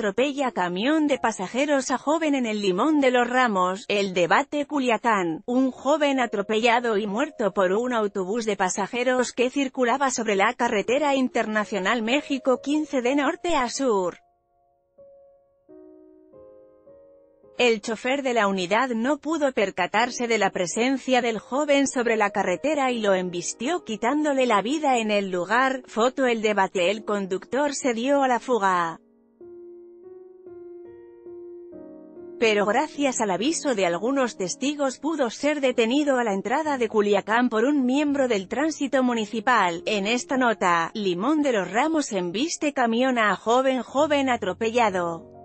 atropella camión de pasajeros a joven en el Limón de los Ramos, el debate Culiacán, un joven atropellado y muerto por un autobús de pasajeros que circulaba sobre la carretera internacional México 15 de norte a sur. El chofer de la unidad no pudo percatarse de la presencia del joven sobre la carretera y lo embistió quitándole la vida en el lugar. Foto el debate El conductor se dio a la fuga. Pero gracias al aviso de algunos testigos pudo ser detenido a la entrada de Culiacán por un miembro del tránsito municipal. En esta nota, Limón de los Ramos embiste camión a joven joven atropellado.